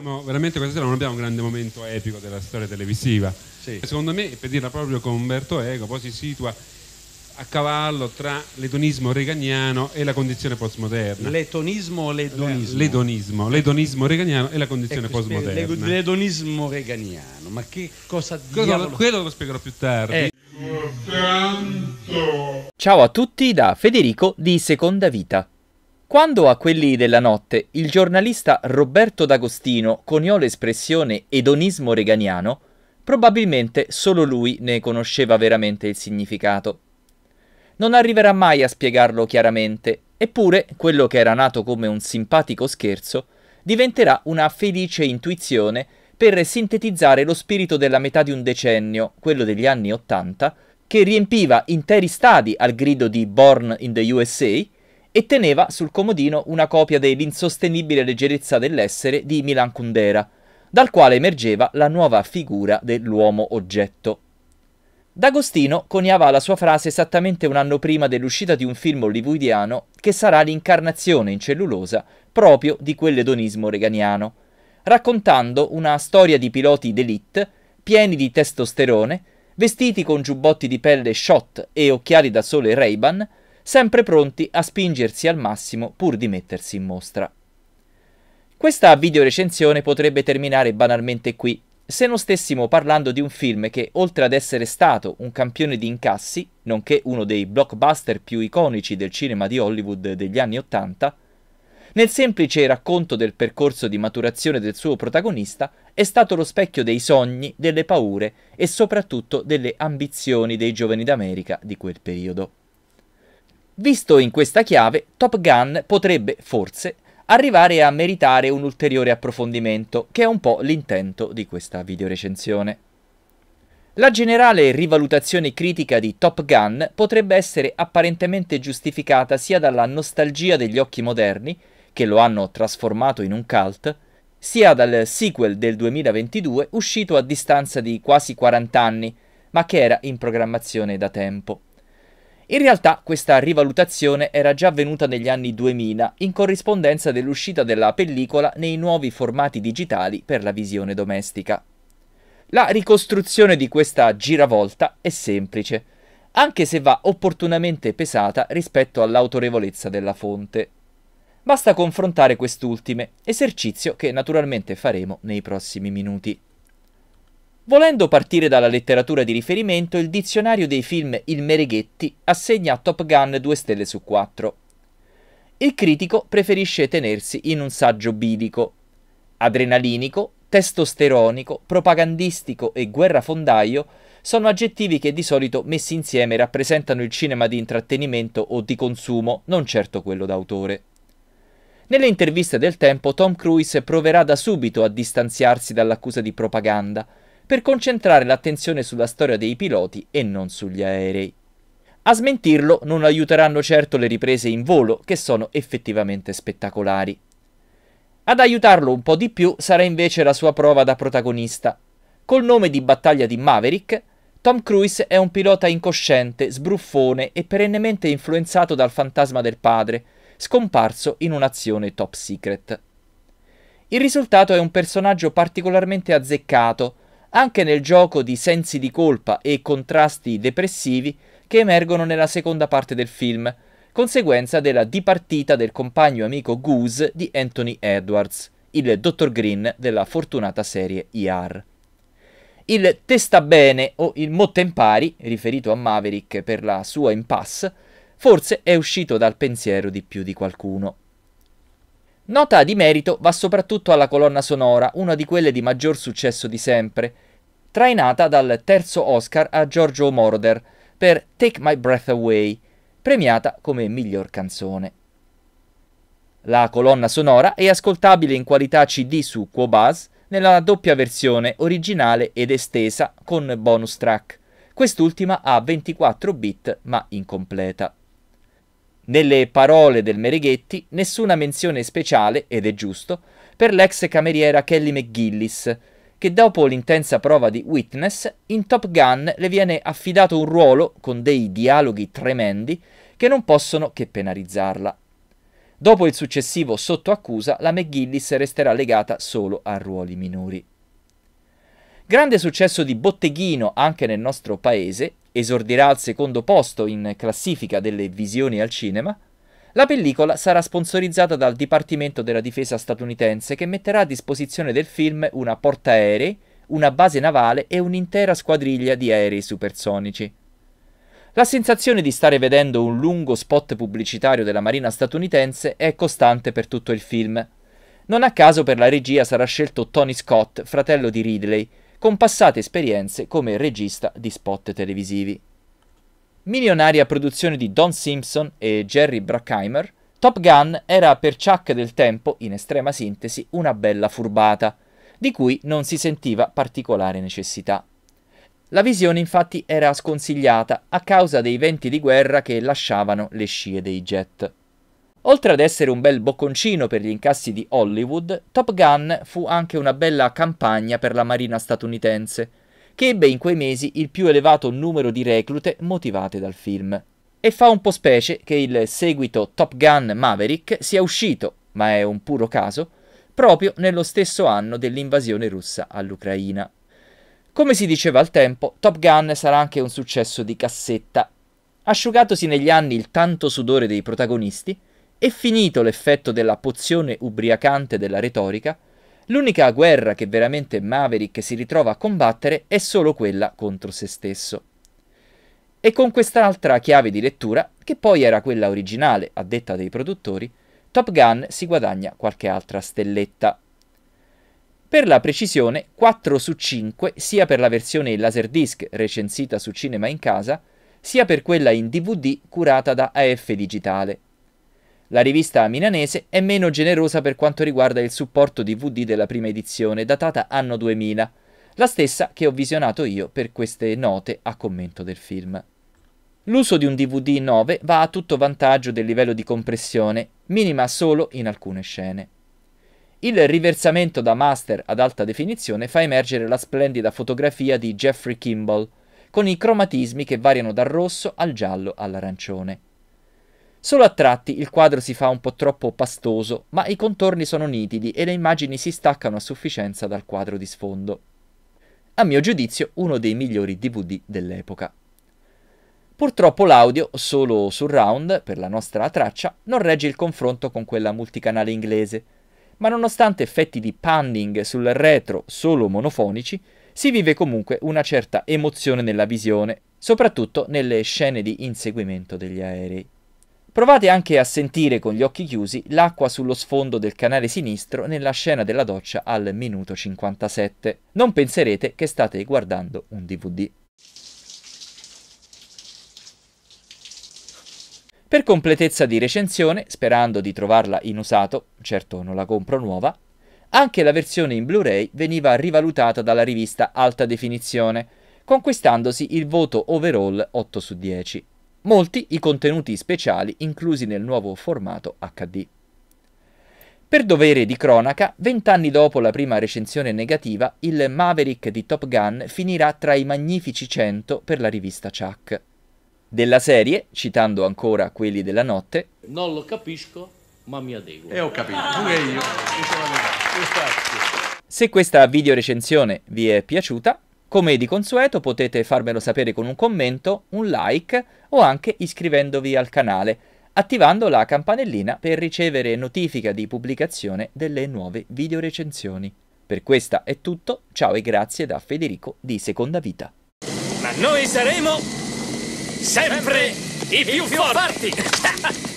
Veramente questa sera non abbiamo un grande momento epico della storia televisiva. Sì. Secondo me, per dirla proprio con Umberto Eco, poi si situa a cavallo tra l'edonismo reganiano e la condizione postmoderna. L'etonismo o l'edonismo? L'edonismo, l'edonismo reganiano e la condizione Ecco, postmoderna. L'edonismo reganiano, ma che cosa Quello, diavolo... quello lo spiegherò più tardi. Eh. Ciao a tutti da Federico di Seconda Vita. Quando a quelli della notte il giornalista Roberto D'Agostino coniò l'espressione edonismo reganiano, probabilmente solo lui ne conosceva veramente il significato. Non arriverà mai a spiegarlo chiaramente, eppure quello che era nato come un simpatico scherzo diventerà una felice intuizione per sintetizzare lo spirito della metà di un decennio, quello degli anni Ottanta, che riempiva interi stadi al grido di Born in the USA e teneva sul comodino una copia dell'insostenibile leggerezza dell'essere di Milan Kundera, dal quale emergeva la nuova figura dell'uomo oggetto. D'Agostino coniava la sua frase esattamente un anno prima dell'uscita di un film hollywoodiano che sarà l'incarnazione in cellulosa proprio di quell'edonismo reganiano, raccontando una storia di piloti d'élite pieni di testosterone, vestiti con giubbotti di pelle shot e occhiali da sole Ray-Ban, sempre pronti a spingersi al massimo pur di mettersi in mostra. Questa videorecensione potrebbe terminare banalmente qui, se non stessimo parlando di un film che, oltre ad essere stato un campione di incassi, nonché uno dei blockbuster più iconici del cinema di Hollywood degli anni Ottanta, nel semplice racconto del percorso di maturazione del suo protagonista è stato lo specchio dei sogni, delle paure e soprattutto delle ambizioni dei giovani d'America di quel periodo. Visto in questa chiave, Top Gun potrebbe, forse, arrivare a meritare un ulteriore approfondimento, che è un po' l'intento di questa videorecensione. La generale rivalutazione critica di Top Gun potrebbe essere apparentemente giustificata sia dalla nostalgia degli occhi moderni, che lo hanno trasformato in un cult, sia dal sequel del 2022 uscito a distanza di quasi 40 anni, ma che era in programmazione da tempo. In realtà questa rivalutazione era già avvenuta negli anni 2000 in corrispondenza dell'uscita della pellicola nei nuovi formati digitali per la visione domestica. La ricostruzione di questa giravolta è semplice, anche se va opportunamente pesata rispetto all'autorevolezza della fonte. Basta confrontare quest'ultime, esercizio che naturalmente faremo nei prossimi minuti. Volendo partire dalla letteratura di riferimento, il dizionario dei film Il Mereghetti assegna a Top Gun 2 stelle su 4. Il critico preferisce tenersi in un saggio bilico. Adrenalinico, testosteronico, propagandistico e guerrafondaio sono aggettivi che di solito messi insieme rappresentano il cinema di intrattenimento o di consumo, non certo quello d'autore. Nelle interviste del tempo Tom Cruise proverà da subito a distanziarsi dall'accusa di propaganda, per concentrare l'attenzione sulla storia dei piloti e non sugli aerei. A smentirlo non aiuteranno certo le riprese in volo, che sono effettivamente spettacolari. Ad aiutarlo un po' di più sarà invece la sua prova da protagonista. Col nome di battaglia di Maverick, Tom Cruise è un pilota incosciente, sbruffone e perennemente influenzato dal fantasma del padre, scomparso in un'azione top secret. Il risultato è un personaggio particolarmente azzeccato, anche nel gioco di sensi di colpa e contrasti depressivi che emergono nella seconda parte del film, conseguenza della dipartita del compagno amico Goose di Anthony Edwards, il Dr. Green della fortunata serie ER. Il testa bene o il mottempari, riferito a Maverick per la sua impasse, forse è uscito dal pensiero di più di qualcuno. Nota di merito va soprattutto alla colonna sonora, una di quelle di maggior successo di sempre, trainata dal terzo Oscar a Giorgio Moroder per Take My Breath Away, premiata come miglior canzone. La colonna sonora è ascoltabile in qualità CD su Quobaz nella doppia versione originale ed estesa con bonus track, quest'ultima a 24 bit ma incompleta. Nelle parole del Mereghetti nessuna menzione speciale, ed è giusto, per l'ex cameriera Kelly McGillis, che dopo l'intensa prova di Witness, in Top Gun le viene affidato un ruolo con dei dialoghi tremendi che non possono che penalizzarla. Dopo il successivo sotto accusa, la McGillis resterà legata solo a ruoli minori. Grande successo di botteghino anche nel nostro paese, esordirà al secondo posto in classifica delle visioni al cinema, la pellicola sarà sponsorizzata dal Dipartimento della Difesa statunitense che metterà a disposizione del film una portaerei, una base navale e un'intera squadriglia di aerei supersonici. La sensazione di stare vedendo un lungo spot pubblicitario della Marina statunitense è costante per tutto il film. Non a caso per la regia sarà scelto Tony Scott, fratello di Ridley, con passate esperienze come regista di spot televisivi. Milionaria produzione di Don Simpson e Jerry Bruckheimer, Top Gun era per Chuck del tempo, in estrema sintesi, una bella furbata, di cui non si sentiva particolare necessità. La visione infatti era sconsigliata a causa dei venti di guerra che lasciavano le scie dei jet. Oltre ad essere un bel bocconcino per gli incassi di Hollywood, Top Gun fu anche una bella campagna per la marina statunitense, che ebbe in quei mesi il più elevato numero di reclute motivate dal film. E fa un po' specie che il seguito Top Gun Maverick sia uscito, ma è un puro caso, proprio nello stesso anno dell'invasione russa all'Ucraina. Come si diceva al tempo, Top Gun sarà anche un successo di cassetta. Asciugatosi negli anni il tanto sudore dei protagonisti, e finito l'effetto della pozione ubriacante della retorica, L'unica guerra che veramente Maverick si ritrova a combattere è solo quella contro se stesso. E con quest'altra chiave di lettura, che poi era quella originale a detta dei produttori, Top Gun si guadagna qualche altra stelletta. Per la precisione, 4 su 5 sia per la versione Laserdisc recensita su Cinema in Casa, sia per quella in DVD curata da AF Digitale. La rivista milanese è meno generosa per quanto riguarda il supporto DVD della prima edizione, datata anno 2000, la stessa che ho visionato io per queste note a commento del film. L'uso di un DVD 9 va a tutto vantaggio del livello di compressione, minima solo in alcune scene. Il riversamento da master ad alta definizione fa emergere la splendida fotografia di Jeffrey Kimball, con i cromatismi che variano dal rosso al giallo all'arancione. Solo a tratti il quadro si fa un po' troppo pastoso, ma i contorni sono nitidi e le immagini si staccano a sufficienza dal quadro di sfondo. A mio giudizio uno dei migliori DVD dell'epoca. Purtroppo l'audio, solo surround, per la nostra traccia, non regge il confronto con quella multicanale inglese, ma nonostante effetti di panning sul retro solo monofonici, si vive comunque una certa emozione nella visione, soprattutto nelle scene di inseguimento degli aerei. Provate anche a sentire con gli occhi chiusi l'acqua sullo sfondo del canale sinistro nella scena della doccia al minuto 57. Non penserete che state guardando un DVD. Per completezza di recensione, sperando di trovarla in usato, certo non la compro nuova, anche la versione in Blu-ray veniva rivalutata dalla rivista Alta Definizione, conquistandosi il voto overall 8 su 10 molti i contenuti speciali inclusi nel nuovo formato HD. Per dovere di cronaca, vent'anni dopo la prima recensione negativa, il Maverick di Top Gun finirà tra i magnifici 100 per la rivista Chuck. Della serie, citando ancora quelli della notte, Non lo capisco, ma mi adeguo. E ho capito, pure io. se questa videorecensione vi è piaciuta, come di consueto potete farmelo sapere con un commento, un like o anche iscrivendovi al canale, attivando la campanellina per ricevere notifica di pubblicazione delle nuove videorecensioni. Per questa è tutto, ciao e grazie da Federico di Seconda Vita. Ma noi saremo sempre i più forti!